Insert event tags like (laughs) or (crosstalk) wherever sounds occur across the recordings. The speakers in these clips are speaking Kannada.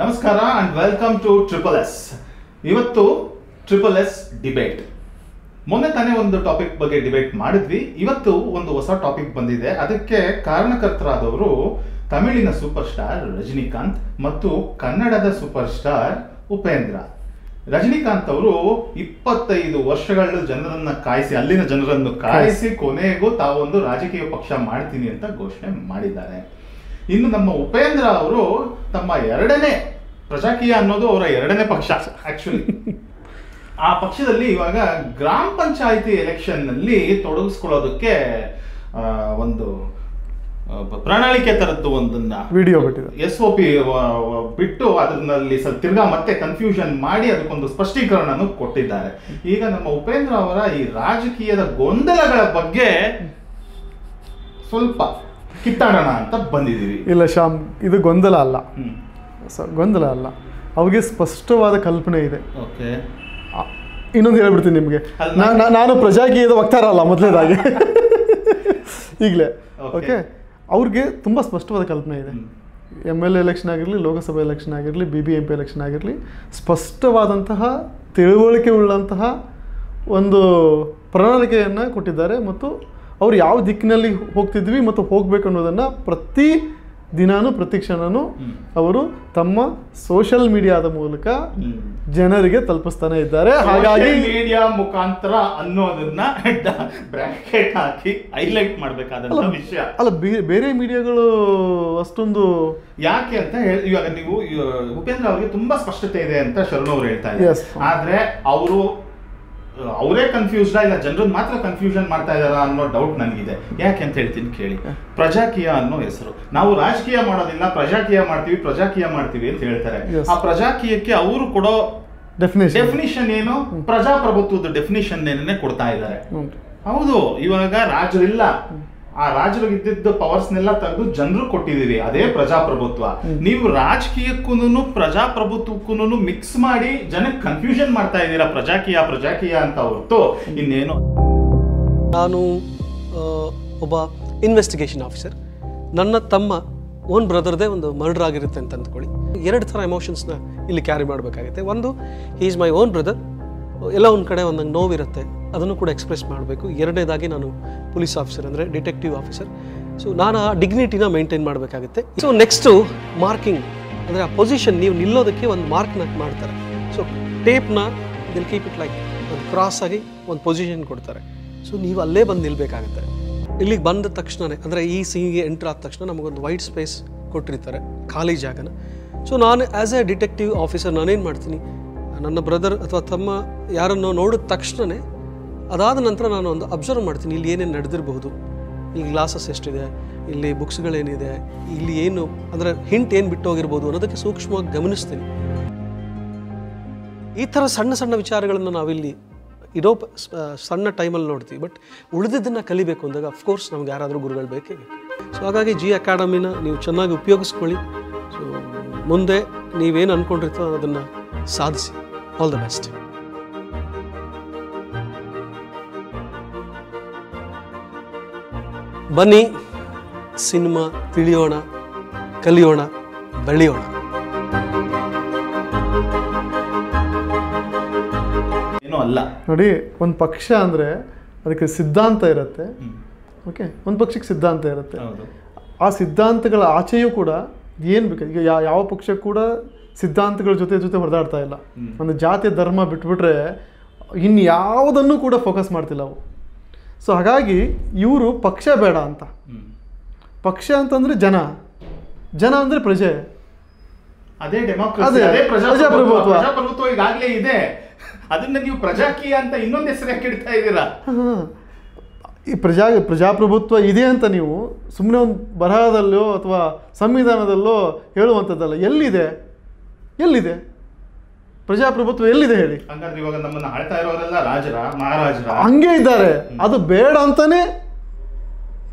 ನಮಸ್ಕಾರ and welcome to triple S ಇವತ್ತು ಟ್ರಿಪಲ್ ಎಸ್ ಡಿಬೇಟ್ ಮೊನ್ನೆ ತಾನೇ ಒಂದು ಟಾಪಿಕ್ ಬಗ್ಗೆ ಡಿಬೇಟ್ ಮಾಡಿದ್ವಿ. ಇವತ್ತು ಒಂದು ಹೊಸ ಟಾಪಿಕ್ ಬಂದಿದೆ. ಅದಕ್ಕೆ ಕಾರಣಕರ್ತರಾದವರು ತಮಿಳಿನ ಸೂಪರ್ ಸ್ಟಾರ್ ರಜನಿಕಾಂತ್ ಮತ್ತು ಕನ್ನಡದ ಸೂಪರ್ ಸ್ಟಾರ್ ಉಪೇಂದ್ರ. ರಜನಿಕಾಂತ್ ಅವರು ಇಪ್ಪತ್ತೈದು ವರ್ಷಗಳ ಜನರನ್ನ ಕಾಯಿಸಿ, ಅಲ್ಲಿನ ಜನರನ್ನು ಕಾಯಿಸಿ ಕೊನೆಗೂ ತಾವೊಂದು ರಾಜಕೀಯ ಪಕ್ಷ ಮಾಡ್ತೀನಿ ಅಂತ ಘೋಷಣೆ ಮಾಡಿದ್ದಾರೆ. ಇನ್ನು ನಮ್ಮ ಉಪೇಂದ್ರ ಅವರು ತಮ್ಮ ಎರಡನೇ ಪ್ರಜಾಕೀಯ ಅನ್ನೋದು ಅವರ ಎರಡನೇ ಪಕ್ಷ. ಆಕ್ಚುಲಿ ಆ ಪಕ್ಷದಲ್ಲಿ ಇವಾಗ ಗ್ರಾಮ ಪಂಚಾಯಿತಿ ಎಲೆಕ್ಷನ್ನಲ್ಲಿ ತೊಡಗಿಸ್ಕೊಳ್ಳೋದಕ್ಕೆ ಒಂದು ಪ್ರಣಾಳಿಕೆ ತರದ್ದು ಒಂದನ್ನ ವಿಡಿಯೋ ಬಿಟ್ಟಿದೆ. ಎಸ್ ಒ ಪಿ ಬಿಟ್ಟು ಅದರಲ್ಲಿ ತಿರ್ಗಾ ಮತ್ತೆ ಕನ್ಫ್ಯೂಷನ್ ಮಾಡಿ ಅದಕ್ಕೊಂದು ಸ್ಪಷ್ಟೀಕರಣನು ಕೊಟ್ಟಿದ್ದಾರೆ. ಈಗ ನಮ್ಮ ಉಪೇಂದ್ರ ಅವರ ಈ ರಾಜಕೀಯದ ಗೊಂದಲಗಳ ಬಗ್ಗೆ ಸ್ವಲ್ಪ ಕಿತ್ತಾಡೋಣ ಅಂತ ಬಂದಿದ್ದೀವಿ. ಇಲ್ಲ ಶ್ಯಾಮ್ ಇದು ಗೊಂದಲ ಅಲ್ಲ. ಗೊಂದಲ ಅಲ್ಲ. ಅವ್ರಿಗೆ ಸ್ಪಷ್ಟವಾದ ಕಲ್ಪನೆ ಇದೆ. ಓಕೆ. ಇನ್ನೊಂದು ಹೇಳ್ಬಿಡ್ತೀನಿ ನಿಮಗೆ. ನಾನು ಪ್ರಜಾಕೀಯದ ವಕ್ತಾರ ಅಲ್ಲ ಮೊದಲೇದಾಗಿ (laughs) ಈಗಲೇ. ಓಕೆ. ಅವ್ರಿಗೆ ತುಂಬ ಸ್ಪಷ್ಟವಾದ ಕಲ್ಪನೆ ಇದೆ. ಎಂ ಎಲ್ ಎಲೆಕ್ಷನ್ ಆಗಿರಲಿ ಲೋಕಸಭೆ ಎಲೆಕ್ಷನ್ ಆಗಿರಲಿ B B M P election ಆಗಿರಲಿ ಸ್ಪಷ್ಟವಾದಂತಹ ತಿಳುವಳಿಕೆ ಉಳ್ಳಂತಹ ಒಂದು ಪ್ರಣಾಳಿಕೆಯನ್ನು ಕೊಟ್ಟಿದ್ದಾರೆ ಮತ್ತು ಅವ್ರು ಯಾವ ದಿಕ್ಕಿನಲ್ಲಿ ಹೋಗ್ತಿದ್ವಿ ಮತ್ತು ಹೋಗ್ಬೇಕು ಅನ್ನೋದನ್ನು ಪ್ರತಿ ದಿನಾನು ಪ್ರತಿ ಕ್ಷಣನೂ ಅವರು ತಮ್ಮ ಸೋಷಿಯಲ್ ಮೀಡಿಯಾದ ಮೂಲಕ ಜನರಿಗೆ ತಲುಪಿಸ್ತಾನೆ ಇದ್ದಾರೆ. ಹಾಗಾಗಿ ಮೀಡಿಯಾ ಮುಖಾಂತರ ಅನ್ನೋದನ್ನ ಬ್ರಾಕೆಟ್ ಹಾಕಿ ಹೈಲೈಟ್ ಮಾಡಬೇಕಾದಂತ ವಿಷಯ. ಅಲ್ಲ ಬೇರೆ ಮೀಡಿಯಾಗಳು ಅಷ್ಟೊಂದು ಯಾಕೆ ಅಂತ ಹೇಳಿ ಇವಾಗ ನೀವು ಉಪೇಂದ್ರ ಅವರಿಗೆ ತುಂಬಾ ಸ್ಪಷ್ಟತೆ ಇದೆ ಅಂತ ಶರಣ್ ಅವರು ಹೇಳ್ತಾ ಇದ್ದಾರೆ. ಆದ್ರೆ ಅವರು ಅವರೇ ಕನ್ಫ್ಯೂಸ್ಡ್ ಇಲ್ಲ ಜನರನ್ನ ಮಾತ್ರ ಕನ್ಫ್ಯೂಷನ್ ಮಾಡ್ತಾ ಇದಾರ ಅನ್ನೋ ಡೌಟ್ ನನಗಿದೆ. ಯಾಕೆ ಅಂತ ಹೇಳ್ತೀನಿ ಕೇಳಿ. ಪ್ರಜಾಕೀಯ ಅನ್ನೋ ಹೆಸರು. ನಾವು ರಾಜಕೀಯ ಮಾಡೋದಿಲ್ಲ ಪ್ರಜಾಕೀಯ ಮಾಡ್ತೀವಿ ಪ್ರಜಾಕೀಯ ಮಾಡ್ತೀವಿ ಅಂತ ಹೇಳ್ತಾರೆ. ಆ ಪ್ರಜಾಕೀಯಕ್ಕೆ ಅವರು ಕೊಡೋ ಡೆಫಿನೇಷನ್ ಡೆಫಿನಿಷನ್ ಏನು? ಪ್ರಜಾಪ್ರಭುತ್ವದ ಡೆಫಿನಿಷನ್ ಏನೇ ಕೊಡ್ತಾ ಇದ್ದಾರೆ. ಹೌದು ಇವಾಗ ರಾಜರಿಲ್ಲ. ಆ ರಾಜರಿಗೆ ಇದ್ದಿದ್ದ ಪವರ್ಸ್ನೆಲ್ಲ ತೆಗೆದು ಜನರು ಕೊಟ್ಟಿದ್ದೀರಿ ಅದೇ ಪ್ರಜಾಪ್ರಭುತ್ವ. ನೀವು ರಾಜಕೀಯಕ್ಕೂ ಪ್ರಜಾಪ್ರಭುತ್ವಕ್ಕೂ ಮಿಕ್ಸ್ ಮಾಡಿ ಜನಕ್ಕೆ ಕನ್ಫ್ಯೂಷನ್ ಮಾಡ್ತಾ ಇದ್ದೀರಾ ಪ್ರಜಾಕೀಯ ಪ್ರಜಾಕೀಯ ಅಂತ ಹೊರತು ಇನ್ನೇನು? ನಾನು ಒಬ್ಬ ಇನ್ವೆಸ್ಟಿಗೇಷನ್ ಆಫೀಸರ್ ನನ್ನ ತಮ್ಮ ಓನ್ ಬ್ರದರ್ದೇ ಒಂದು ಮರ್ಡರ್ ಆಗಿರುತ್ತೆ ಅಂತ ಅಂದ್ಕೊಳ್ಳಿ. ಎರಡು ಥರ ಎಮೋಷನ್ಸ್ನ ಇಲ್ಲಿ ಕ್ಯಾರಿ ಮಾಡಬೇಕಾಗುತ್ತೆ. ಒಂದು ಈಸ್ ಮೈ ಓನ್ ಬ್ರದರ್ ಎಲ್ಲ ಒಂದು ಕಡೆ ಒಂದಂಗೆ ನೋವಿರುತ್ತೆ. ಅದನ್ನು ಕೂಡ ಎಕ್ಸ್ಪ್ರೆಸ್ ಮಾಡಬೇಕು. ಎರಡನೇದಾಗಿ ನಾನು ಪೊಲೀಸ್ ಆಫೀಸರ್ ಅಂದರೆ ಡಿಟೆಕ್ಟಿವ್ ಆಫೀಸರ್ ಸೊ ನಾನು ಆ ಡಿಗ್ನಿಟಿನ ಮೇಂಟೈನ್ ಮಾಡಬೇಕಾಗುತ್ತೆ. ಸೊ ನೆಕ್ಸ್ಟು ಮಾರ್ಕಿಂಗ್ ಅಂದರೆ ಆ ಪೊಸಿಷನ್ ನೀವು ನಿಲ್ಲೋದಕ್ಕೆ ಒಂದು ಮಾರ್ಕ್ನ ಮಾಡ್ತಾರೆ. ಸೊ ಟೇಪ್ನ ದಿಲ್ ಕೀಪ್ ಇಟ್ ಲೈಕ್ ಒಂದು ಕ್ರಾಸ್ ಆಗಿ ಒಂದು ಪೊಸಿಷನ್ ಕೊಡ್ತಾರೆ. ಸೊ ನೀವು ಅಲ್ಲೇ ಬಂದು ನಿಲ್ಬೇಕಾಗುತ್ತೆ. ಇಲ್ಲಿಗೆ ಬಂದ ತಕ್ಷಣನೇ, ಅಂದರೆ ಈ ಸಿಂಗಿಗೆ ಎಂಟ್ರ್ ಆದ ತಕ್ಷಣ ನಮಗೊಂದು ವೈಟ್ ಸ್ಪೇಸ್ ಕೊಟ್ಟಿರ್ತಾರೆ, ಖಾಲಿ ಜಾಗನ. ಸೊ ನಾನು ಆ್ಯಸ್ ಎ ಡಿಟೆಕ್ಟಿವ್ ಆಫೀಸರ್ ನಾನೇನು ಮಾಡ್ತೀನಿ? ನನ್ನ ಬ್ರದರ್ ಅಥವಾ ತಮ್ಮ ಯಾರನ್ನು ನೋಡಿದ ತಕ್ಷಣವೇ ಅದಾದ ನಂತರ ನಾನು ಒಂದು ಅಬ್ಸರ್ವ್ ಮಾಡ್ತೀನಿ, ಇಲ್ಲಿ ಏನೇನು ನಡೆದಿರಬಹುದು. ಇಲ್ಲಿ ಗ್ಲಾಸಸ್ ಎಷ್ಟಿದೆ, ಇಲ್ಲಿ ಬುಕ್ಸ್ಗಳೇನಿದೆ ಇಲ್ಲಿ ಏನು, ಅಂದರೆ ಹಿಂಟ್ ಏನು ಬಿಟ್ಟು ಹೋಗಿರ್ಬೋದು ಅನ್ನೋದಕ್ಕೆ ಸೂಕ್ಷ್ಮವಾಗಿ ಗಮನಿಸ್ತೀನಿ. ಈ ಥರ ಸಣ್ಣ ಸಣ್ಣ ವಿಚಾರಗಳನ್ನು ನಾವಿಲ್ಲಿ ಇರೋ ಸಣ್ಣ ಟೈಮಲ್ಲಿ ನೋಡ್ತೀವಿ. ಬಟ್ ಉಳಿದಿದ್ದನ್ನು ಕಲಿಬೇಕು ಅಂದಾಗ ಅಫ್ಕೋರ್ಸ್ ನಮ್ಗೆ ಯಾರಾದರೂ ಗುರುಗಳು ಬೇಕೇ ಬೇಕು. ಸೊ ಹಾಗಾಗಿ ಜಿ ಅಕಾಡೆಮಿನ ನೀವು ಚೆನ್ನಾಗಿ ಉಪಯೋಗಿಸ್ಕೊಳ್ಳಿ. ಸೊ ಮುಂದೆ ನೀವೇನು ಅಂದ್ಕೊಂಡಿರ್ತೀರೋ ಅದನ್ನು ಸಾಧಿಸಿ. ಆಲ್ ದ ಬೆಸ್ಟ್ ಬನ್ನಿ ಸಿನಿಮಾ ತಿಳಿಯೋಣ ಕಲಿಯೋಣ ಬೆಳೆಯೋಣ. ಏನೂ ಅಲ್ಲ. ನೋಡಿ ಒಂದು ಪಕ್ಷ ಅಂದರೆ ಅದಕ್ಕೆ ಸಿದ್ಧಾಂತ ಇರುತ್ತೆ. ಓಕೆ ಒಂದು ಪಕ್ಷಕ್ಕೆ ಸಿದ್ಧಾಂತ ಇರುತ್ತೆ. ಹೌದು. ಆ ಸಿದ್ಧಾಂತಗಳ ಆಚೆಯೂ ಕೂಡ ಏನು ಬೇಕು? ಈಗ ಯಾವ ಪಕ್ಷ ಕೂಡ ಸಿದ್ಧಾಂತಗಳ ಜೊತೆ ಜೊತೆ ಹೊಡೆದಾಡ್ತಾ ಇಲ್ಲ. ಒಂದು ಜಾತಿ ಧರ್ಮ ಬಿಟ್ಬಿಟ್ರೆ ಇನ್ಯಾವುದನ್ನು ಕೂಡ ಫೋಕಸ್ ಮಾಡ್ತಿಲ್ಲ ಅವು. ಸೊ ಹಾಗಾಗಿ ಇವರು ಪಕ್ಷ ಬೇಡ ಅಂತ. ಪಕ್ಷ ಅಂತಂದ್ರೆ ಜನ. ಜನ ಅಂದರೆ ಪ್ರಜೆ. ಅದೇ ಡೆಮೋಕ್ರಸಿ ಅದೇ, ಪ್ರಜಾಪ್ರಭುತ್ವ. ಪ್ರಜಾಪ್ರಭುತ್ವ. ಈಗಾಗಲೇ ಇದೆ. ಅದನ್ನ ನೀವು ಪ್ರಜಾಕೀಯ ಅಂತ ಇನ್ನೊಂದು ಹೆಸರು ಯಾಕೆ ಇಡ್ತಾ ಇದ್ದೀರಾ ಈ ಪ್ರಜಾ ಪ್ರಜಾಪ್ರಭುತ್ವ ಇದೆ ಅಂತ ನೀವು ಸುಮ್ಮನೆ ಒಂದು ಬರಹದಲ್ಲೋ ಅಥವಾ ಸಂವಿಧಾನದಲ್ಲೋ ಹೇಳುವಂಥದ್ದಲ್ಲ. ಎಲ್ಲಿದೆ? ಎಲ್ಲಿದೆ? ಪ್ರಜಾಪ್ರಭುತ್ವ ಎಲ್ಲಿದೆ ಹೇಳಿ? ಹಂಗಾದ್ರೆ ಇವಾಗ ನಮ್ಮನ್ನ ಆಳ್ತಾ ಇರೋರೆಲ್ಲ ರಾಜರ ಮಹಾರಾಜರ. ಹಂಗೆ ಇದ್ದಾರೆ. ಅದು ಬೇಡ ಅಂತಾನೆ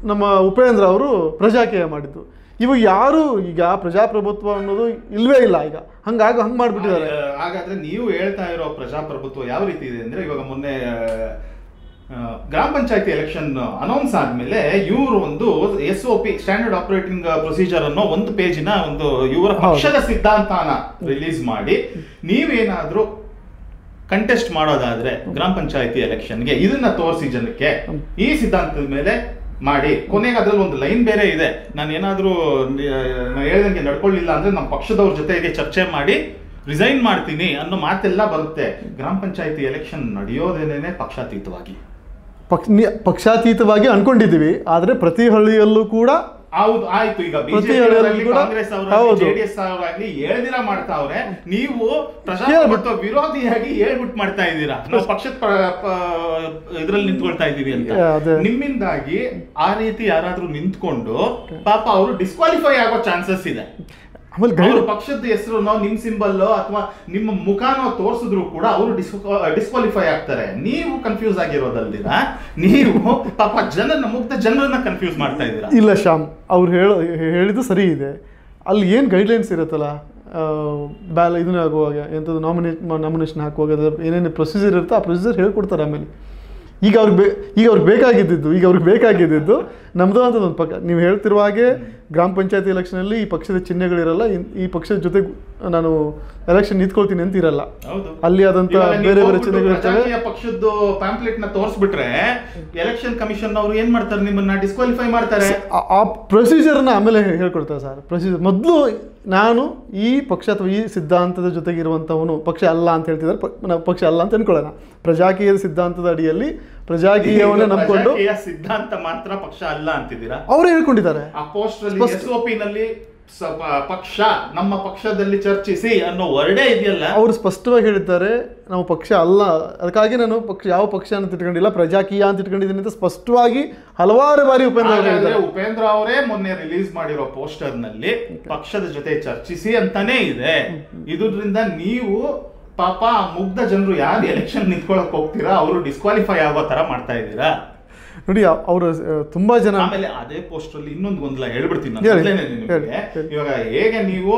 ನಮ್ಮ ಉಪೇಂದ್ರ ಅವರು ಪ್ರಜಾಕೀಯ ಮಾಡಿದ್ದು. ಇವಾಗ ಯಾರು ಈಗ ಪ್ರಜಾಪ್ರಭುತ್ವ ಅನ್ನೋದು ಇಲ್ವೇ ಇಲ್ಲ ಈಗ. ಹಂಗಾಗ ಹಂಗೆ ಮಾಡಿಬಿಟ್ಟಿದ್ದಾರೆ. ಹಾಗಾದ್ರೆ ನೀವು ಹೇಳ್ತಾ ಇರೋ ಪ್ರಜಾಪ್ರಭುತ್ವ ಯಾವ ರೀತಿ ಇದೆ ಅಂದ್ರೆ ಇವಾಗ ಮೊನ್ನೆ ಗ್ರಾಮ ಪಂಚಾಯತಿ ಎಲೆಕ್ಷನ್ ಅನೌನ್ಸ್ ಆದ್ಮೇಲೆ ಇವರು ಒಂದು S O P standard operating procedure ಅನ್ನೋ ಒಂದು ಪೇಜಿನ ಒಂದು ಇವರ ಪಕ್ಷದ ಸಿದ್ಧಾಂತನ ರಿಲೀಸ್ ಮಾಡಿ ನೀವೇನಾದ್ರೂ ಕಂಟೆಸ್ಟ್ ಮಾಡೋದಾದ್ರೆ ಗ್ರಾಮ ಪಂಚಾಯತಿ ಎಲೆಕ್ಷನ್ಗೆ ಇದನ್ನ ತೋರಿಸಿ ಜನಕ್ಕೆ ಈ ಸಿದ್ಧಾಂತದ ಮೇಲೆ ಮಾಡಿ. ಕೊನೆಗೆ ಅದ್ರಲ್ಲಿ ಒಂದು ಲೈನ್ ಬೇರೆ ಇದೆ. ನಾನು ಏನಾದರೂ ಹೇಳ್ದಂಗೆ ನಡ್ಕೊಳ್ಳಿಲ್ಲ ಅಂದ್ರೆ ನಮ್ಮ ಪಕ್ಷದವ್ರ ಜೊತೆಗೆ ಚರ್ಚೆ ಮಾಡಿ ರಿಸೈನ್ ಮಾಡ್ತೀನಿ ಅನ್ನೋ ಮಾತೆಲ್ಲ ಬರುತ್ತೆ. ಗ್ರಾಮ ಪಂಚಾಯತಿ ಎಲೆಕ್ಷನ್ ನಡೆಯೋದೇನೆ ಪಕ್ಷಾತೀತವಾಗಿ. ಪಕ್ಷ ಪಕ್ಷಾತೀತವಾಗಿ ಅನ್ಕೊಂಡಿದ್ದೀವಿ ಆದರೆ ಪ್ರತಿ ಹಳ್ಳಿಯಲ್ಲೂ ಕೂಡ ಹೌದು ಆಯ್ತು. ಈಗ ಬಿಜೆಪಿ ಕಾಂಗ್ರೆಸ್ ಅವರು. ಜೆಡಿಎಸ್ ಅವರಾಗ್ಲಿ ಹೇಳ್ದಿರ ಮಾಡ್ತಾವ್ರೆ. ನೀವು ಪ್ರಜಾಪ್ರಭುತ್ವ ವಿರೋಧಿಯಾಗಿ ಹೇಳ್ಬಿಟ್ಟು ಮಾಡ್ತಾ ಇದ್ದೀರಾ? ನಾವು ಪಕ್ಷದ ಇದ್ರಲ್ಲಿ ನಿಂತ್ಕೊಳ್ತಾ ಇದೀವಿ ಅಂತ. ನಿಮ್ಮಿಂದಾಗಿ ಆ ರೀತಿ ಯಾರಾದ್ರೂ ನಿಂತ್ಕೊಂಡು ಪಾಪ ಅವರು ಡಿಸ್ಕ್ವಾಲಿಫೈ ಆಗೋ ಚಾನ್ಸಸ್ ಇದೆ. ಆಮೇಲೆ ಗೈಡ್ ಪಕ್ಷದ ಹೆಸರು ನಿಮ್ ಸಿಂಬಲ್ ಅಥವಾ ನಿಮ್ಮ ಮುಖಾನೋ ತೋರಿಸಿದ್ರು ಕೂಡ ಅವರು ಡಿಸ್ಕ್ವಾಲಿಫೈ ಆಗ್ತಾರೆ. ನೀವು ಕನ್ಫ್ಯೂಸ್ ಆಗಿರೋದಲ್ದಿರ ನೀವು ಪಾಪ ಜನರನ್ನ ಮುಗ್ಧ ಜನರನ್ನ ಕನ್ಫ್ಯೂಸ್ ಮಾಡ್ತಾ ಇದ್ದೀರಾ? ಇಲ್ಲ ಶ್ಯಾಮ್ ಅವ್ರು ಹೇಳ ಹೇಳಿದ್ದು ಸರಿ ಇದೆ. ಅಲ್ಲಿ ಏನು ಗೈಡ್ಲೈನ್ಸ್ ಇರುತ್ತಲ್ಲ ಬ್ಯಾಲ ಇದನ್ನ ಆಗುವಾಗ ಎಂಥದ್ದು ನಾಮಿನೇಷನ್ ನಾಮಿನೇಷನ್ ಹಾಕುವಾಗ ಏನೇನು ಪ್ರೊಸೀಜರ್ ಇರುತ್ತೋ ಆ ಪ್ರೊಸೀಜರ್ ಹೇಳ್ಕೊಡ್ತಾರೆ ಆಮೇಲೆ. ಈಗ ಅವ್ರಿಗೆ ಬೇ ಈಗ ಅವ್ರಿಗೆ ಬೇಕಾಗಿದ್ದಿದ್ದು ಈಗ ಅವ್ರಿಗೆ ಬೇಕಾಗಿದ್ದಿದ್ದು ನಮ್ಮದು ಅಂತ ಒಂದು ಪಕ್ಕ. ನೀವು ಹೇಳ್ತಿರುವ ಹಾಗೆ ಗ್ರಾಮ ಪಂಚಾಯತಿ ಎಲೆಕ್ಷನಲ್ಲಿ ಈ ಪಕ್ಷದ ಚಿಹ್ನೆಗಳಿರಲ್ಲ ಈ- ಈ ಪಕ್ಷದ ಜೊತೆ ನಾನು ಎಲೆಕ್ಷನ್ ನಿಂತ್ಕೊಳ್ತೀನಿ ಅಂತ ಇರಲ್ಲ ಅಲ್ಲಿ ಆದಂತ ಬೇರೆ ಬೇರೆ ಚಿಹ್ನೆಗಳು ಚಿಹ್ನೆಗಳಿರ್ತವೆ. ಪಕ್ಷದ್ದು ಪ್ಯಾಂಪ್ಲೆಟ್ನ ತೋರಿಸ್ಬಿಟ್ರೆ ಎಲೆಕ್ಷನ್ ಕಮಿಷನ್ ಅವರು ಏನ್ ಮಾಡ್ತಾರೆ? ನಿಮ್ಮನ್ನ ಡಿಸ್ಕ್ವಾಲಿಫೈ ಮಾಡ್ತಾರೆ. ಆ- ಪ್ರೊಸೀಜರ್ನ ಆಮೇಲೆ ಹೇಳ್ಕೊಡ್ತಾರೆ ಸರ್. ಪ್ರೊಸೀಜರ್ ಮೊದಲು ನಾನು ಈ ಪಕ್ಷ ಅಥವಾ ಈ ಸಿದ್ಧಾಂತದ ಜೊತೆಗಿರುವಂಥವನು ಪಕ್ಷ ಅಲ್ಲ ಅಂತ ಹೇಳ್ತಿದ್ದಾರೆ. ಪಕ್ಷ ಅಲ್ಲ ಅಂತ ಅನ್ಕೊಳ್ಳೋಣ ಪ್ರಜಾಕೀಯ ಸಿದ್ಧಾಂತದ ಅಡಿಯಲ್ಲಿ ಪ್ರಜಾಕೀಯವನ್ನ ನಂಬಿಕೊಂಡು ಸಿದ್ಧಾಂತ ಮಾತ್ರ ಪಕ್ಷ ಅಲ್ಲ ಅಂತಿದ್ದೀರಾ? ಅವ್ರು ಹೇಳ್ಕೊಂಡಿದ್ದಾರೆ. ಆ ಪೋಸ್ಟ್ನಲ್ಲಿ ಪಕ್ಷ ನಮ್ಮ ಪಕ್ಷದಲ್ಲಿ ಚರ್ಚಿಸಿ ಅನ್ನೋ ವರ್ಡೇ ಇದೆಯಲ್ಲ? ಅವರು ಸ್ಪಷ್ಟವಾಗಿ ಹೇಳಿದ್ದಾರೆ ನಾವು ಪಕ್ಷ ಅಲ್ಲ. ಅದಕ್ಕಾಗಿ ನಾನು ಪಕ್ಷ ಯಾವ ಪಕ್ಷ ಅಂತ ಇಟ್ಕೊಂಡಿಲ್ಲ ಪ್ರಜಾಕೀಯ ಅಂತ ಇಟ್ಕೊಂಡಿದ್ದೀನಿ ಅಂತ ಸ್ಪಷ್ಟವಾಗಿ ಹಲವಾರು ಬಾರಿ ಉಪೇಂದ್ರ ಉಪೇಂದ್ರ ಅವರೇ ಮೊನ್ನೆ ರಿಲೀಸ್ ಮಾಡಿರೋ ಪೋಸ್ಟರ್ನಲ್ಲಿ ಪಕ್ಷದ ಜೊತೆ ಚರ್ಚಿಸಿ ಅಂತಾನೆ ಇದೆ. ಇದರಿಂದ ನೀವು ಪಾಪ ಮುಗ್ಧ ಜನರು ಯಾರು ಎಲೆಕ್ಷನ್ ನಿಂತ್ಕೊಳಕ್ ಹೋಗ್ತೀರಾ? ಅವರು ಡಿಸ್ಕ್ವಾಲಿಫೈ ಆಗೋ ತರ ಮಾಡ್ತಾ ಇದ್ದೀರಾ? ನೋಡಿ ಅವರು ತುಂಬಾ ಜನ ಆಮೇಲೆ ಅದೇ ಪೋಸ್ಟ್ ಅಲ್ಲಿ ಇನ್ನೊಂದು ಗೊಂದಲ ಹೇಳ್ಬಿಡ್ತೀನಿ ನಾನು. ಇವಾಗ ಹೇಗೆ ನೀವು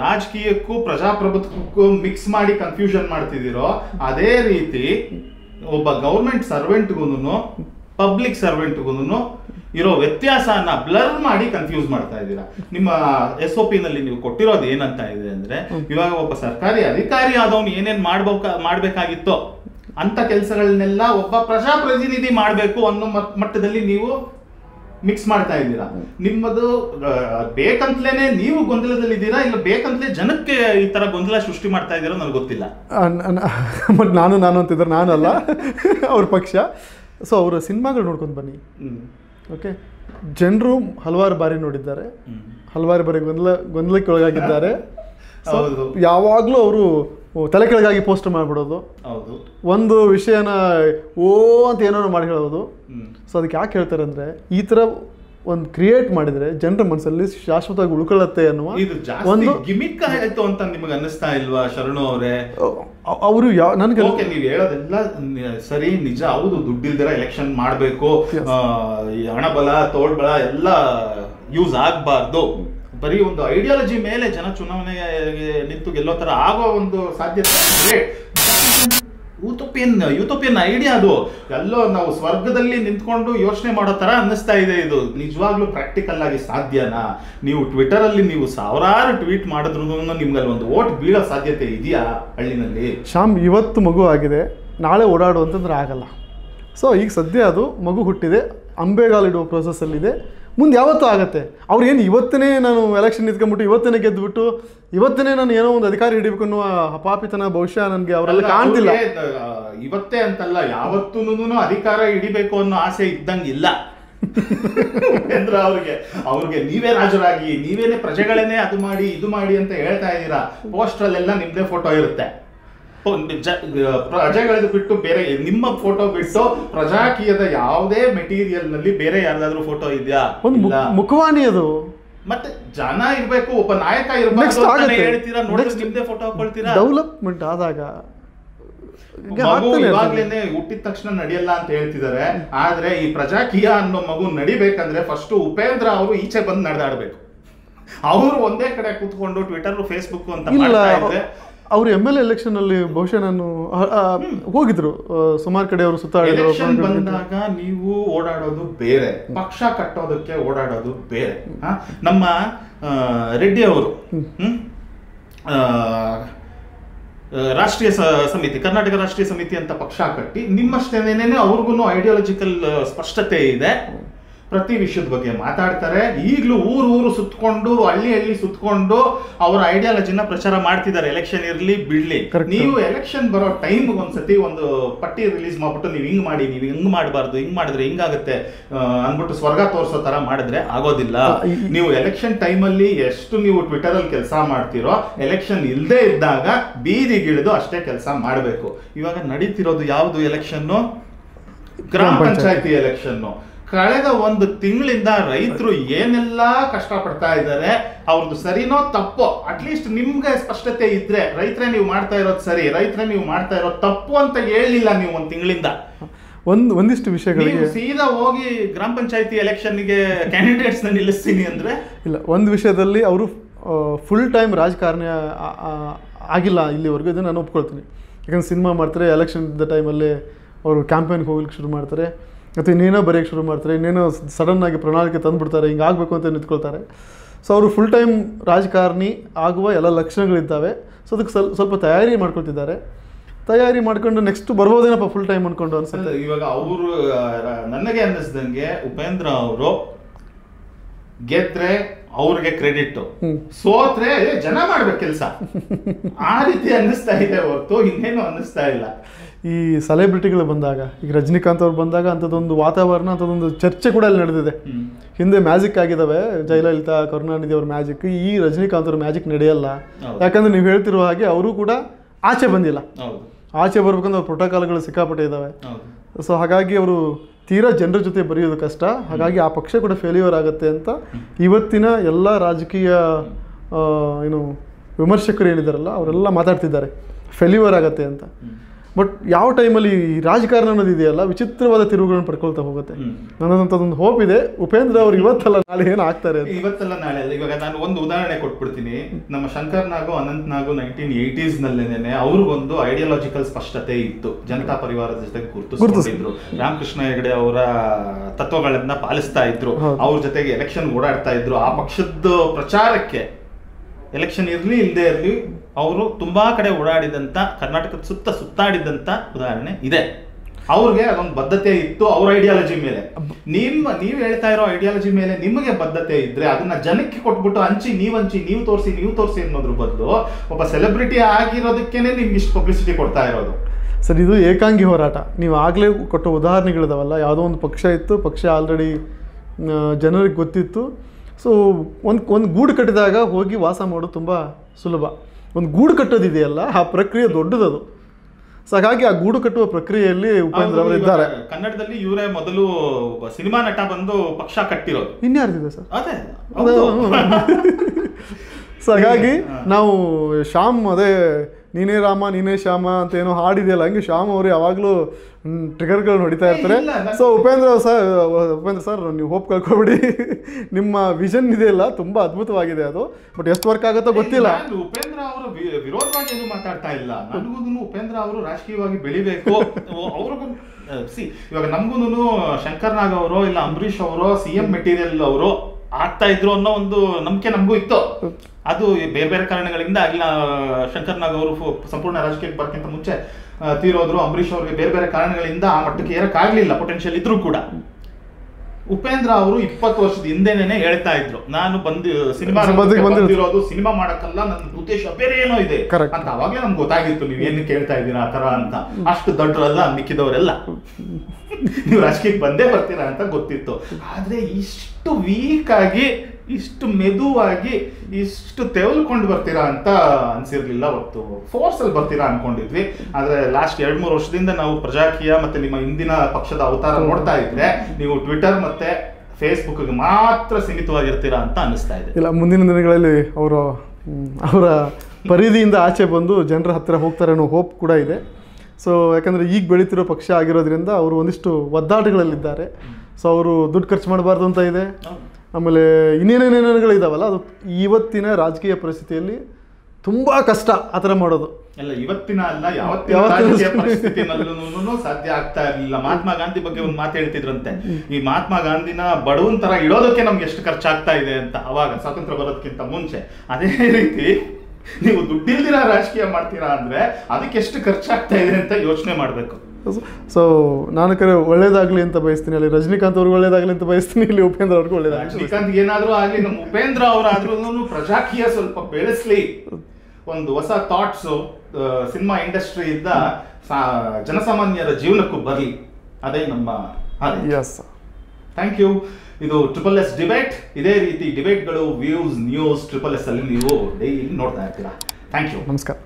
ರಾಜಕೀಯಕ್ಕೂ ಪ್ರಜಾಪ್ರಭುತ್ವಕ್ಕೂ ಮಿಕ್ಸ್ ಮಾಡಿ ಕನ್ಫ್ಯೂಷನ್ ಮಾಡ್ತಿದ್ದೀರೋ ಅದೇ ರೀತಿ ಒಬ್ಬ ಗೌರ್ಮೆಂಟ್ ಸರ್ವೆಂಟ್ಗೂ ಪಬ್ಲಿಕ್ ಸರ್ವೆಂಟ್ಗೂ ಇರೋ ವ್ಯತ್ಯಾಸನ ಬ್ಲರ್ ಮಾಡಿ ಕನ್ಫ್ಯೂಸ್ ಮಾಡ್ತಾ ಇದ್ದೀರಾ. ನಿಮ್ಮ ಎಸ್ ಒ ಪಿ ನಲ್ಲಿ ನೀವು ಕೊಟ್ಟಿರೋದು ಏನಂತ ಇದೆ ಅಂದ್ರೆ ಇವಾಗ ಒಬ್ಬ ಸರ್ಕಾರಿ ಅಧಿಕಾರಿ ಆದವನು ಏನೇನ್ ಮಾಡ್ಬೇಕ ಮಾಡ್ಬೇಕಾಗಿತ್ತೋ ಅಂತ ಕೆಲಸಗಳನ್ನೆಲ್ಲ ಒಬ್ಬ ಪ್ರಜಾಪ್ರತಿನಿಧಿ ಮಾಡಬೇಕು ಅನ್ನೋ ಮಟ್- ಮಟ್ಟದಲ್ಲಿ ನೀವು ಮಿಕ್ಸ್ ಮಾಡ್ತಾ ಇದ್ದೀರಾ. ನಿಮ್ಮದು ಬೇಕಂತಲೇ ಬೇಕಂತ್ಲೇನೆ ನೀವು ಗೊಂದಲದಲ್ಲಿದ್ದೀರಾ ಇಲ್ಲ ಬೇಕಂತಲೇ ಜನಕ್ಕೆ ಈ ತರ ಗೊಂದಲ ಸೃಷ್ಟಿ ಮಾಡ್ತಾ ಇದ್ದೀರಾ ನನಗೆ ಗೊತ್ತಿಲ್ಲ? ಬಟ್ (laughs) ನಾನು ನಾನು ಅಂತಿದ್ರೆ ನಾನಲ್ಲ. (laughs) ಅವ್ರ ಪಕ್ಷ. ಸೊ ಅವರ ಸಿನಿಮಾಗಳು ನೋಡ್ಕೊಂಡು ಬನ್ನಿ. ಓಕೆ ಜನರು ಹಲವಾರು ಬಾರಿ ನೋಡಿದ್ದಾರೆ. ಹಲವಾರು ಬಾರಿ ಗೊಂದಲ ಗೊಂದಲಕ್ಕೆ ಒಳಗಾಗಿದ್ದಾರೆ (laughs) ಹೌದು. ಯಾವಾಗಲೂ ಅವರು ತಲೆ ಕೆಳಗಾಗಿ ಪೋಸ್ಟ್ ಮಾಡಿಬಿಡೋದು ಹೌದು ಒಂದು ವಿಷಯನ ಓ ಅಂತ ಏನೋ ಮಾಡಿ ಹೇಳೋದು. ಸೊ ಅದಕ್ಕೆ ಯಾಕೆ ಹೇಳ್ತಾರೆ ಅಂದರೆ ಈ ಥರ ಒಂದು ಕ್ರಿಯೇಟ್ ಮಾಡಿದರೆ ಜನರ ಮನಸ್ಸಲ್ಲಿ ಶಾಶ್ವತವಾಗಿ ಉಳ್ಕೊಳ್ಳುತ್ತೆ ಅನ್ನುವ ಒಂದು ಗಿಮಿಕ್ ಆಯ್ತು ಅಂತ ನಿಮಗೆ ಅನ್ನಿಸ್ತಾ ಇಲ್ವಾ ಶರಣು ಅವರೇ? ಅವರು ಯಾವ ನನಗೆ ನೀವು ಹೇಳೋದೆಲ್ಲ ಸರಿ ನಿಜ ಹೌದು ದುಡ್ಡಿಲ್ದಿರ ಎಲೆಕ್ಷನ್ ಮಾಡಬೇಕು. ಹಣಬಲ ತೋಳ್ಬಲ ಎಲ್ಲ ಯೂಸ್ ಆಗಬಾರ್ದು. ಬರೀ ಒಂದು ಐಡಿಯಾಲಜಿ ಮೇಲೆ ಜನ ಚುನಾವಣೆಗೆ ನಿಂತು ಗೆಲ್ಲೋ ಥರ ಆಗೋ ಒಂದು ಸಾಧ್ಯತೆ ಯೂಟೋಪಿಯನ್ ಯೂತೋಪಿಯನ್ ಐಡಿಯಾ ಅದು. ಎಲ್ಲೋ ನಾವು ಸ್ವರ್ಗದಲ್ಲಿ ನಿಂತ್ಕೊಂಡು ಯೋಚನೆ ಮಾಡೋ ತರ ಅನ್ನಿಸ್ತಾ ಇದೆ ಇದು. ನಿಜವಾಗ್ಲೂ ಪ್ರಾಕ್ಟಿಕಲ್ ಆಗಿ ಸಾಧ್ಯನಾ? ನೀವು ಟ್ವಿಟರಲ್ಲಿ ನೀವು ಸಾವಿರಾರು ಟ್ವೀಟ್ ಮಾಡಿದ್ರು ನಿಮ್ಗೆ ಅಲ್ಲಿ ಒಂದು ಓಟ್ ಬೀಳೋ ಸಾಧ್ಯತೆ ಇದೆಯಾ ಹಳ್ಳಿನಲ್ಲಿ? ಶಾಮ್ ಇವತ್ತು ಮಗು ಆಗಿದೆ. ನಾಳೆ ಓಡಾಡು ಅಂತಂದ್ರೆ ಆಗಲ್ಲ. ಸೊ ಈಗ ಸದ್ಯ ಅದು ಮಗು ಹುಟ್ಟಿದೆ. ಅಂಬೆಗಾಲಿಡುವ ಪ್ರೊಸೆಸ್ಸಲ್ಲಿದೆ ಮುಂದೆ ಯಾವತ್ತೂ ಆಗುತ್ತೆ. ಅವ್ರು ಏನು ಇವತ್ತನೇ ನಾನು ಎಲೆಕ್ಷನ್ ನಿಂತ್ಕೊಂಡ್ಬಿಟ್ಟು ಇವತ್ತನೇ ಗೆದ್ದುಬಿಟ್ಟು ಇವತ್ತನೇ ನಾನು ಏನೋ ಒಂದು ಅಧಿಕಾರಿ ಹಿಡಿಬೇಕು ಅನ್ನುವ ಅಪಾಪಿತನ ಬಹುಶಃ ನನಗೆ ಅವರೆಲ್ಲ ಕಾಣ್ತಿಲ್ಲ. ಇವತ್ತೇ ಅಂತಲ್ಲ ಯಾವತ್ತೂ ಅಧಿಕಾರ ಹಿಡಿಬೇಕು ಅನ್ನೋ ಆಸೆ ಇದ್ದಂಗಿಲ್ಲ ಉಪೇಂದ್ರ (laughs) ಅವ್ರಿಗೆ ಅವ್ರಿಗೆ ನೀವೇ ರಾಜರಾಗಿ ನೀವೇನೆ ಪ್ರಜೆಗಳನ್ನೇ ಅದು ಮಾಡಿ ಇದು ಮಾಡಿ ಅಂತ ಹೇಳ್ತಾ ಇದ್ದೀರಾ? ಪೋಸ್ಟರ್ ಅಲ್ಲೆಲ್ಲ ನಿಮ್ದೇ ಫೋಟೋ ಇರುತ್ತೆ. ಪ್ರಜೆಗಳದ್ದು ಬಿಟ್ಟು ಬೇರೆ ನಿಮ್ಮ ಫೋಟೋ ಬಿಟ್ಟು ಪ್ರಜಾಕೀಯದ ಯಾವುದೇ ಮೆಟೀರಿಯಲ್ನಲ್ಲಿ ಬೇರೆ ಯಾರ್ದಾದ್ರೂ ಫೋಟೋ ಇದೆಯಾ? ಒಂದು ಮುಖವಾಣಿ ಅದು. ಮತ್ತೆ ಜನ ಇರ್ಬೇಕು ಒಬ್ಬ ನಾಯಕ ಇರಬೇಕು. ಹೇಳ್ತೀರಾ? ನೋಡಿದ್ರೆ ನಿಮ್ದೇ ಫೋಟೋ ಹಾಕೊಳ್ತೀರಾ? ಡೆವಲಪ್ಮೆಂಟ್ ಆದಾಗ ಮಗು ಇವಾಗ್ಲೇನೆ ಹುಟ್ಟಿದ ತಕ್ಷಣ ನಡೆಯಲ್ಲ ಅಂತ ಹೇಳ್ತಿದ್ದಾರೆ ಆದ್ರೆ ಈ ಪ್ರಜಾಕೀಯ ಅನ್ನೋ ಮಗು ನಡಿಬೇಕಂದ್ರೆ ಫಸ್ಟ್ ಉಪೇಂದ್ರ ಅವರು ಈಚೆ ಬಂದು ನಡೆದಾಡ್ಬೇಕು. ಅವರು ಒಂದೇ ಕಡೆ ಕೂತ್ಕೊಂಡು ಟ್ವಿಟರ್ ಫೇಸ್ಬುಕ್ ಅಂತ ಮಾಡ್ತಾ ಇದ್ರೆ ಅವರು ಎಂ ಎಲ್ ಎಲೆಕ್ಷನಲ್ಲಿ ಬಹುಶಃ ನಾನು ಹೋಗಿದ್ರು. ಸುಮಾರು ಕಡೆ ಅವರು ಸುತ್ತಾಡಿದ್ರು ಎಲೆಕ್ಷನ್ ಬಂದಾಗ ನೀವು ಓಡಾಡೋದು ಬೇರೆ. ಪಕ್ಷ ಕಟ್ಟೋದಕ್ಕೆ ಓಡಾಡೋದು ಬೇರೆ. ನಮ್ಮ ರೆಡ್ಡಿ ಅವರು ರಾಷ್ಟ್ರೀಯ ಸಮಿತಿ ಕರ್ನಾಟಕ ರಾಷ್ಟ್ರೀಯ ಸಮಿತಿ ಅಂತ ಪಕ್ಷ ಕಟ್ಟಿ ನಿಮ್ಮಷ್ಟೇನೇನೆ ಅವ್ರಿಗೂ ಐಡಿಯಾಲಜಿಕಲ್ ಸ್ಪಷ್ಟತೆ ಇದೆ. ಪ್ರತಿ ವಿಷಯದ ಬಗ್ಗೆ ಮಾತಾಡ್ತಾರೆ. ಈಗಲೂ ಊರು ಊರು ಸುತ್ತಕೊಂಡು ಹಳ್ಳಿ ಹಳ್ಳಿ ಸುತ್ತಕೊಂಡು ಅವರ ಐಡಿಯಾಲಜಿನ ಪ್ರಚಾರ ಮಾಡ್ತಿದ್ದಾರೆ. ಎಲೆಕ್ಷನ್ ಇರಲಿ ಬಿಡ್ಲಿ. ನೀವು ಎಲೆಕ್ಷನ್ ಬರೋ ಟೈಮ್ ಒಂದ್ಸತಿ ಒಂದು ಪಟ್ಟಿ ರಿಲೀಸ್ ಮಾಡ್ಬಿಟ್ಟು ನೀವು ಹಿಂಗ್ ಮಾಡಿ ನೀವು ಹಿಂಗ್ ಮಾಡಬಾರ್ದು ಹಿಂಗ್ ಮಾಡಿದ್ರೆ ಹಿಂಗಾಗುತ್ತೆ ಅಂದ್ಬಿಟ್ಟು ಸ್ವರ್ಗ ತೋರಿಸೋ ತರ ಮಾಡಿದ್ರೆ ಆಗೋದಿಲ್ಲ. ನೀವು ಎಲೆಕ್ಷನ್ ಟೈಮಲ್ಲಿ ಎಷ್ಟು ನೀವು ಟ್ವಿಟರ್ ಅಲ್ಲಿ ಕೆಲಸ ಮಾಡ್ತಿರೋ ಎಲೆಕ್ಷನ್ ಇಲ್ಲದೆ ಇದ್ದಾಗ ಬೀದಿಗಿಳಿದು ಅಷ್ಟೇ ಕೆಲಸ ಮಾಡಬೇಕು. ಇವಾಗ ನಡೀತಿರೋದು ಯಾವುದು ಎಲೆಕ್ಷನ್ನು ಗ್ರಾಮ ಪಂಚಾಯತಿ. ಎಲೆಕ್ಷನ್ ಕಳೆದ ಒಂದು ತಿಂಗಳಿಂದ ರೈತರು ಏನೆಲ್ಲ ಕಷ್ಟ ಪಡ್ತಾ ಇದ್ದಾರೆ ಅವ್ರದ್ದು ಸರಿನೋ ತಪ್ಪೋ ಅಟ್ಲೀಸ್ಟ್ ನಿಮ್ಗೆ ಸ್ಪಷ್ಟತೆ ಇದ್ರೆ ರೈತರೇ ನೀವು ಮಾಡ್ತಾ ಇರೋದು ಸರಿ ರೈತರೇ ನೀವು ಮಾಡ್ತಾ ಇರೋದು ತಪ್ಪು ಅಂತ ಹೇಳಿಲ್ಲ ನೀವು ಒಂದು ತಿಂಗಳಿಂದ. ಒಂದು ಒಂದಿಷ್ಟು ವಿಷಯಗಳಿಗೆ ಸೀದಾ ಹೋಗಿ ಗ್ರಾಮ ಪಂಚಾಯತಿ ಎಲೆಕ್ಷನ್ಗೆ ಕ್ಯಾಂಡಿಡೇಟ್ಸ್ನ ನಿಲ್ಲಿಸ್ತೀನಿ ಅಂದ್ರೆ? ಇಲ್ಲ ಒಂದು ವಿಷಯದಲ್ಲಿ ಅವರು ಫುಲ್ ಟೈಮ್ ರಾಜಕಾರಣಿ ಆಗಿಲ್ಲ ಇಲ್ಲಿವರೆಗೂ ಇದನ್ನು ನಾನು ಒಪ್ಕೊಳ್ತೀನಿ. ಯಾಕಂದ್ರೆ ಸಿನಿಮಾ ಮಾಡ್ತಾರೆ ಎಲೆಕ್ಷನ್ ಇದ್ದ ಟೈಮಲ್ಲಿ ಅವರು ಕ್ಯಾಂಪೇನ್ಗೆ ಹೋಗ್ಲಿಕ್ಕೆ ಶುರು ಮಾಡ್ತಾರೆ. ಮತ್ತು ಇನ್ನೇನೋ ಬರೆಯೋಕ್ಕೆ ಶುರು ಮಾಡ್ತಾರೆ ಇನ್ನೇನೋ ಸಡನ್ನಾಗಿ ಪ್ರಣಾಳಿಕೆ ತಂದುಬಿಡ್ತಾರೆ ಹಿಂಗೆ ಆಗಬೇಕು ಅಂತ ನಿಂತ್ಕೊಳ್ತಾರೆ. ಸೊ ಅವರು ಫುಲ್ ಟೈಮ್ ರಾಜಕಾರಣಿ ಆಗುವ ಎಲ್ಲ ಲಕ್ಷಣಗಳಿದ್ದಾವೆ. ಸೊ ಅದಕ್ಕೆ ಸ್ವಲ್ಪ ಸ್ವಲ್ಪ ತಯಾರಿ ಮಾಡ್ಕೊಳ್ತಿದ್ದಾರೆ. ತಯಾರಿ ಮಾಡ್ಕೊಂಡು ನೆಕ್ಸ್ಟ್ ಬರ್ಬೋದೇನಪ್ಪ ಫುಲ್ ಟೈಮ್ ಅನ್ಕೊಂಡು ಅನ್ಸುತ್ತೆ? ಇವಾಗ ಅವರು ನನಗೆ ಅನ್ನಿಸ್ದಂಗೆ ಉಪೇಂದ್ರ ಅವರು ಗೆದ್ರೆ ಅವ್ರಿಗೆ ಕ್ರೆಡಿಟ್. ಸೋತ್ರೆ ಜನ ಮಾಡ್ಬೇಕು ಕೆಲಸ. ಆ ರೀತಿ ಅನ್ನಿಸ್ತಾ ಇದೆ ಹೊರತು ಇನ್ನೇನು ಅನ್ನಿಸ್ತಾ ಇಲ್ಲ. ಈ ಸೆಲೆಬ್ರಿಟಿಗಳು ಬಂದಾಗ ಈಗ ರಜನಿಕಾಂತ್ ಅವ್ರು ಬಂದಾಗ ಅಂಥದ್ದೊಂದು ವಾತಾವರಣ ಅಂಥದ್ದೊಂದು ಚರ್ಚೆ ಕೂಡ ಅಲ್ಲಿ ನಡೆದಿದೆ. ಹಿಂದೆ ಮ್ಯಾಜಿಕ್ ಆಗಿದ್ದಾವೆ ಜಯಲಲಿತಾ ಕರುಣಾನಿಧಿ ಅವ್ರ ಮ್ಯಾಜಿಕ್ ಈ ರಜನಿಕಾಂತ್ ಅವ್ರ ಮ್ಯಾಜಿಕ್ ನಡೆಯಲ್ಲ. ಯಾಕಂದ್ರೆ ನೀವು ಹೇಳ್ತಿರೋ ಹಾಗೆ ಅವರು ಕೂಡ ಆಚೆ ಬಂದಿಲ್ಲ. ಆಚೆ ಬರ್ಬೇಕಂದ್ರೆ ಅವ್ರ ಪ್ರೋಟೋಕಾಲ್ಗಳು ಸಿಕ್ಕಾಪಟ್ಟೆ ಇದ್ದಾವೆ ಸೊ ಹಾಗಾಗಿ ಅವರು ತೀರಾ ಜನರ ಜೊತೆ ಬರೆಯೋದು ಕಷ್ಟ. ಹಾಗಾಗಿ ಆ ಪಕ್ಷ ಕೂಡ ಫೇಲ್ಯೂರ್ ಆಗುತ್ತೆ ಅಂತ ಇವತ್ತಿನ ಎಲ್ಲ ರಾಜಕೀಯ ಏನು ವಿಮರ್ಶಕರು ಏನಿದ್ದಾರಲ್ಲ ಅವರೆಲ್ಲ ಮಾತಾಡ್ತಿದ್ದಾರೆ. ಫೆಲ್ಯೂವರ್ ಆಗತ್ತೆ ಅಂತ. ಬಟ್ ಯಾವ ಟೈಮಲ್ಲಿ ಈ ರಾಜಕಾರಣ ಅನ್ನೋದು ಇದೆಯಲ್ಲ ವಿಚಿತ್ರವಾದ ತಿರುವುಗಳನ್ನು ಪಡ್ಕೊಳ್ತಾ ಹೋಗುತ್ತೆ. ನನ್ನದಂಥದ್ದೊಂದು ಹೋಪ್ ಇದೆ. ಉಪೇಂದ್ರ ಅವರು ಇವತ್ತಲ್ಲ ನಾಳೆ ಏನು ಆಗ್ತಾರೆ ಇವತ್ತಲ್ಲ ನಾಳೆ ಅಲ್ಲ ಇವಾಗ ನಾನು ಒಂದು ಉದಾಹರಣೆ ಕೊಟ್ಬಿಡ್ತೀನಿ. ನಮ್ಮ ಶಂಕರ್ ನಾಗು ಅನಂತ್ ನಾಗು ನೈನ್ಟೀನ್ ಏಯ್ಟೀಸ್ ನಲ್ಲೇನೆ ಅವ್ರಿಗೊಂದು ಐಡಿಯಾಲಜಿಕಲ್ ಸ್ಪಷ್ಟತೆ ಇತ್ತು. ಜನತಾ ಪರಿವಾರದ ಜೊತೆ ಗುರುತಿಸಿದ್ರು ರಾಮಕೃಷ್ಣ ಹೆಗಡೆ ಅವರ ತತ್ವಗಳನ್ನ ಪಾಲಿಸ್ತಾ ಇದ್ರು. ಅವ್ರ ಜೊತೆಗೆ ಎಲೆಕ್ಷನ್ ಓಡಾಡ್ತಾ ಇದ್ರು. ಆ ಪಕ್ಷದ ಪ್ರಚಾರಕ್ಕೆ ಎಲೆಕ್ಷನ್ ಇರ್ಲಿ ಇಲ್ಲದೆ ಇರ್ಲಿ ಅವರು ತುಂಬಾ ಕಡೆ ಓಡಾಡಿದಂತ, ಕರ್ನಾಟಕದ ಸುತ್ತ ಸುತ್ತಾಡಿದಂತ ಉದಾಹರಣೆ ಇದೆ. ಅವ್ರಿಗೆ ಅದೊಂದು ಬದ್ಧತೆ ಇತ್ತು ಅವ್ರ ಐಡಿಯಾಲಜಿ ಮೇಲೆ. ನಿಮ್ಮ ನೀವು ಹೇಳ್ತಾ ಇರೋ ಐಡಿಯಾಲಜಿ ಮೇಲೆ ನಿಮಗೆ ಬದ್ಧತೆ ಇದ್ರೆ ಅದನ್ನ ಜನಕ್ಕೆ ಕೊಟ್ಬಿಟ್ಟು ಹಂಚಿ ನೀವು ಹಂಚಿ ನೀವು ತೋರಿಸಿ ನೀವು ತೋರಿಸಿ ಅನ್ನೋದ್ರ ಬದಲು ಒಬ್ಬ ಸೆಲೆಬ್ರಿಟಿ ಆಗಿರೋದಕ್ಕೇನೆ ನಿಮ್ಗೆ ಇಷ್ಟು ಪಬ್ಲಿಸಿಟಿ ಕೊಡ್ತಾ ಇರೋದು. ಸರ್, ಇದು ಏಕಾಂಗಿ ಹೋರಾಟ. ನೀವು ಆಗಲೇ ಕೊಟ್ಟ ಉದಾಹರಣೆಗಳಿದಾವಲ್ಲ, ಯಾವುದೋ ಒಂದು ಪಕ್ಷ ಇತ್ತು, ಪಕ್ಷ ಆಲ್ರೆಡಿ ಜನರಿಗೆ ಗೊತ್ತಿತ್ತು. ಸೊ ಒಂದು ಒಂದು ಗೂಡು ಕಟ್ಟಿದಾಗ ಹೋಗಿ ವಾಸ ಮಾಡೋದು ತುಂಬ ಸುಲಭ. ಒಂದು ಗೂಡು ಕಟ್ಟೋದಿದೆಯಲ್ಲ ಆ ಪ್ರಕ್ರಿಯೆ ದೊಡ್ಡದದು. ಸೊ ಹಾಗಾಗಿ ಆ ಗೂಡು ಕಟ್ಟುವ ಪ್ರಕ್ರಿಯೆಯಲ್ಲಿ ಉಪೇಂದ್ರ ಅವರು ಇದ್ದಾರೆ ಕನ್ನಡದಲ್ಲಿ ಇವರೇ ಮೊದಲು ಸಿನಿಮಾ ನಟ ಬಂದು ಪಕ್ಷ ಕಟ್ಟಿರೋದು. ಇನ್ಯಾರ್ದಿದೆ ಸರ್? ಅದೇ ಸೊ (laughs) ಹಾಗಾಗಿ ನಾವು ಶ್ಯಾಮ್ ಅದೇ ನೀನೇ ರಾಮ ನೀನೇ ಶ್ಯಾಮ ಅಂತ ಏನೋ ಹಾಡಿದೆಯಲ್ಲ ಹಂಗೆ ಶ್ಯಾಮ ಅವರು ಯಾವಾಗಲೂ ಟ್ರಿಗರ್ಗಳು ಹೊಡಿತಾ ಇರ್ತಾರೆ. So Upendra sir Upendra sir ನೀವು ಹೋಪ್ ಕಳ್ಕೊಬಿಡಿ. ನಿಮ್ಮ ವಿಷನ್ ಇದೆಯಲ್ಲ ತುಂಬ ಅದ್ಭುತವಾಗಿದೆ ಅದು. ಬಟ್ ಎಷ್ಟು ವರ್ಕ್ ಆಗುತ್ತೋ ಗೊತ್ತಿಲ್ಲ. ಉಪೇಂದ್ರ ಅವರು ವಿರೋಧವಾಗಿ ಏನು ಮಾತಾಡ್ತಾ ಇಲ್ಲ. ನನಗೂ ಉಪೇಂದ್ರ ಅವರು ರಾಜಕೀಯವಾಗಿ ಬೆಳಿಬೇಕು. ಅವ್ರಿಗೂ ಸಿ ಇವಾಗ ನಮ್ಗೂ ಶಂಕರ್ ನಾಗ್ ಅವರು ಇಲ್ಲ ಅಂಬರೀಷ್ ಅವರು ಸಿ ಎಂ ಮೆಟೀರಿಯಲ್ ಅವರು ಆಗ್ತಾ ಇದ್ರು ಅನ್ನೋ ಒಂದು ನಂಬಿಕೆ ನಮಗೂ ಇತ್ತು. ಅದು ಬೇರೆ ಬೇರೆ ಕಾರಣಗಳಿಂದ ಆಗಿಲ್ಲ. ಶಂಕರ್ ನಾಗ್ ಅವರು ಸಂಪೂರ್ಣ ರಾಜಕೀಯಕ್ಕೆ ಬರ್ಕಿಂತ ಮುಂಚೆ ತೀರೋದ್ರು ಅಂಬರೀಷ್ ಅವ್ರಿಗೆ ಬೇರೆ ಬೇರೆ ಕಾರಣಗಳಿಂದ ಆ ಮಟ್ಟಕ್ಕೆ ಏರಕ್ಕಾಗ್ಲಿಲ್ಲ ಪೊಟೆನ್ಷಿಯಲ್ ಇದ್ರೂ ಕೂಡ. ಉಪೇಂದ್ರ ಅವರು ಇಪ್ಪತ್ತು ವರ್ಷದ ಹಿಂದೆನೆ ಹೇಳ್ತಾ ಇದ್ರು. ನಾನು ಬಂದು ಸಿನಿಮಾ ಬಂದಿರೋದು. ಸಿನಿಮಾ ಮಾಡಕ್ಕಲ್ಲ ನನ್ನ ಉದ್ದೇಶ ಬೇರೆ ಏನೋ ಇದೆ. ಅಂತ ಅವಾಗಲೇ ನಮ್ಗೆ ಗೊತ್ತಾಗಿತ್ತು ನೀವು ಏನು ಕೇಳ್ತಾ ಇದ್ದೀರಾ ಆ ತರ ಅಂತ. ಅಷ್ಟು ದೊಡ್ಡರಲ್ಲ ಮಿಕ್ಕಿದವರೆಲ್ಲ. ನೀವು ರಾಜಕೀಯಕ್ಕೆ ಬಂದೇ ಬರ್ತೀರಾ ಅಂತ ಗೊತ್ತಿತ್ತು. ಆದ್ರೆ ಇಷ್ಟು ವೀಕ್ ಆಗಿ ಇಷ್ಟು ಮೆದುವಾಗಿ ಇಷ್ಟು ತೆವಲ್ಕೊಂಡು ಬರ್ತೀರಾ ಅಂತ ಅನ್ಸಿರ್ಲಿಲ್ಲ ಅವತ್ತು ಫೋರ್ಸ್ ಅಲ್ಲಿ ಬರ್ತೀರಾ ಅನ್ಕೊಂಡಿದ್ವಿ. ಆದ್ರೆ ಲಾಸ್ಟ್ ಎರಡು ಮೂರು ವರ್ಷದಿಂದ ನಾವು ಪ್ರಜಾಕೀಯ ಮತ್ತೆ ನಿಮ್ಮ ಹಿಂದಿನ ಪಕ್ಷದ ಅವತಾರ ನೋಡ್ತಾ ಇದ್ರೆ ನೀವು ಟ್ವಿಟರ್ ಮತ್ತೆ ಫೇಸ್ಬುಕ್ ಮಾತ್ರ ಸೀಮಿತವಾಗಿರ್ತೀರಾ ಅಂತ ಅನಿಸ್ತಾ ಇದೆ. ಇಲ್ಲ ಮುಂದಿನ ದಿನಗಳಲ್ಲಿ ಅವರು ಅವರ ಪರಿಧಿಯಿಂದ ಆಚೆ ಬಂದು ಜನರ ಹತ್ತಿರ ಹೋಗ್ತಾರೆ ಅನ್ನೋ ಹೋಪ್ ಕೂಡ ಇದೆ. ಸೊ ಯಾಕಂದರೆ ಈಗ ಬೆಳೀತಿರೋ ಪಕ್ಷ ಆಗಿರೋದ್ರಿಂದ ಅವರು ಒಂದಿಷ್ಟು ಒದ್ದಾಟಗಳಲ್ಲಿದ್ದಾರೆ. ಸೊ ಅವರು ದುಡ್ಡು ಖರ್ಚು ಮಾಡಬಾರ್ದು ಅಂತ ಇದೆ. ಆಮೇಲೆ ಇನ್ನೇನೇನೇನೇನುಗಳಿದಾವಲ್ಲ ಅದು ಇವತ್ತಿನ ರಾಜಕೀಯ ಪರಿಸ್ಥಿತಿಯಲ್ಲಿ ತುಂಬ ಕಷ್ಟ ಆ ಥರ ಮಾಡೋದು. ಎಲ್ಲ ಇವತ್ತಿನ ಅಲ್ಲ ಯಾವತ್ತಿನ ಯಾವತ್ತಿನ ರಾಜಕೀಯ (laughs) ಪರಿಸ್ಥಿತಿನಲ್ಲೂ ಸಾಧ್ಯ ಆಗ್ತಾ ಇರಲಿಲ್ಲ. ಮಹಾತ್ಮ ಗಾಂಧಿ ಬಗ್ಗೆ ಒಂದು ಮಾತು ಹೇಳ್ತಿದ್ರಂತೆ. ಈ ಮಹಾತ್ಮ ಗಾಂಧಿನ ಬಡವನ್ ತರ ಇಡೋದಕ್ಕೆ ನಮ್ಗೆ ಎಷ್ಟು ಖರ್ಚಾಗ್ತಾ ಇದೆ ಅಂತ ಅವಾಗ ಸ್ವಾತಂತ್ರ್ಯ ಬರೋದಕ್ಕಿಂತ ಮುಂಚೆ. ಅದೇ ರೀತಿ ನೀವು ದುಡ್ಡಿಲ್ದಿರ ರಾಜಕೀಯ ಮಾಡ್ತೀರಾ ಅಂದ್ರೆ ಅದಕ್ಕೆ ಎಷ್ಟು ಖರ್ಚಾಗ್ತಾ ಇದೆ ಅಂತ ಯೋಚನೆ ಮಾಡ್ಬೇಕು. ಸೊ ನಾನು ಕರೆ ಒಳ್ಳೇದಾಗ್ಲಿ ಅಂತ ಬಯಸ್ತೀನಿ. ಅಲ್ಲಿ ರಜನಿಕಾಂತ್ ಅವ್ರಿಗೆ ಒಳ್ಳೇದಾಗ್ಲಿ ಅಂತ ಬಯಸ್ತೀನಿ. ಇಲ್ಲಿ ಉಪೇಂದ್ರ ಅವ್ರಿಗೆ ಒಳ್ಳೇದಾಗಲಿ ರಜನಿಕಾಂತ್ ಏನಾದರೂ ಆಗ್ಲಿ ನಮ್ಮ ಉಪೇಂದ್ರ ಅವರಾದ್ರೂ ಪ್ರಜಾಕೀಯ ಸ್ವಲ್ಪ ಬೆಳೆಸಲಿ. ಒಂದು ಹೊಸ ಥಾಟ್ಸ್ ಸಿನಿಮಾ ಇಂಡಸ್ಟ್ರಿಯಿಂದ ಜನಸಾಮಾನ್ಯರ ಜೀವನಕ್ಕೂ ಬರಲಿ. ಅದೇ ನಮ್ಮ. ಎಸ್ ಥ್ಯಾಂಕ್ ಯು ಇದು ಟ್ರಿಪಲ್ ಎಸ್ ಡಿಬೇಟ್ ಇದೇ ರೀತಿ ಡಿಬೇಟ್ಗಳು ವ್ಯೂಸ್ ನ್ಯೂಸ್ ಟ್ರಿಪಲ್ ಎಸ್ ಅಲ್ಲಿ ನೀವು ಡೈಲಿ ನೋಡ್ತಾ ಇರ್ತೀರಾ. ಥ್ಯಾಂಕ್ ಯು ನಮಸ್ಕಾರ.